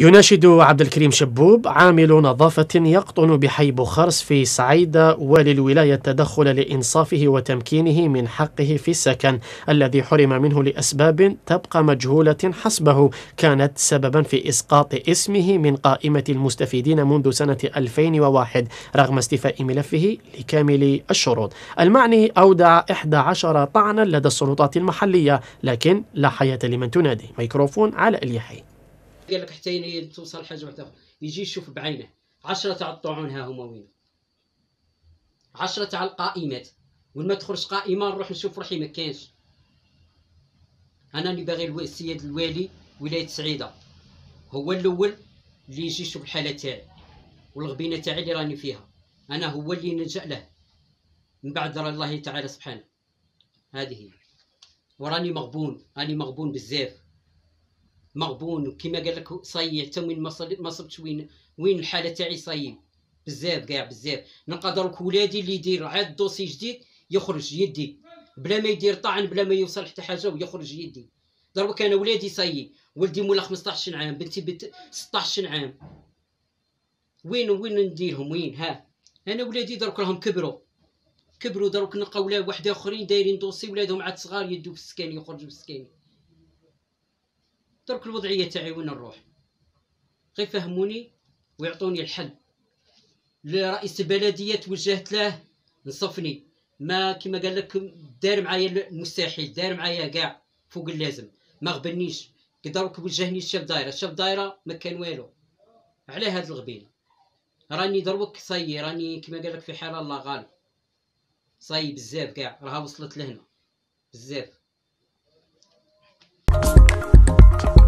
يناشد عبد الكريم شبوب عامل نظافة يقطن بحي بوخرس في سعيدة والي الولاية التدخل لإنصافه وتمكينه من حقه في السكن الذي حرم منه لأسباب تبقى مجهولة حسبه. كانت سببا في إسقاط اسمه من قائمة المستفيدين منذ سنة 2001 رغم استيفاء ملفه لكامل الشروط. المعني أودع 11 طعنا لدى السلطات المحلية لكن لا حياة لمن تنادي. ميكروفون على اليحيى قال لك حتى توصل حاجة واحدة يجي يشوف بعينه. عشرة تاع الطاعون ها هما وين؟ عشرة تاع القائمات. وين ما تخرج قائمة نروح نشوف روحي ما كاينش. أنا اللي باغي السيد الوالي ولاية سعيدة. هو الأول اللي يجي يشوف الحالة تاعي والغبينة تاعي اللي راني فيها. أنا هو اللي نلجأ له. من بعد الله تعالى سبحانه. هذه هي. وراني مغبون. راني مغبون بزاف. مغبون كما قال لك صيع حتى وين ما صبتش وين وين الحالة تاعي صيب بزاف كاع بزاف. نقدر ولادي اللي يدير عاد دوسي جديد يخرج يدي. بلا ما يدير طعن بلا ما يوصل حتى حاجة ويخرج يدي. دروك أنا ولادي صيب ولدي مولا 15 عام بنتي بنت 16 عام وين وين نديرهم؟ وين؟ ها. أنا ولادي دروك راهم كبروا. كبروا دروك نلقاو ولاد واحد آخرين دايرين دوسي ولادهم عاد صغار يدوا في السكان يخرجوا في السكان درك الوضعية تاعي وين نروح؟ غير فهموني ويعطوني الحل. لرئيس البلدية توجهت له نصفني ما كما قال لك دار معايا المستحيل دار معايا كاع فوق اللازم. ما غبنيش. دروك وجهني الشاف دايرة. الشاف دايرة ما كان والو. على هاد الغبينه راني دروك صاي راني كما قال لك في حال الله غالب صاي بزاف كاع. راها وصلت لهنا. بزاف. Thank you.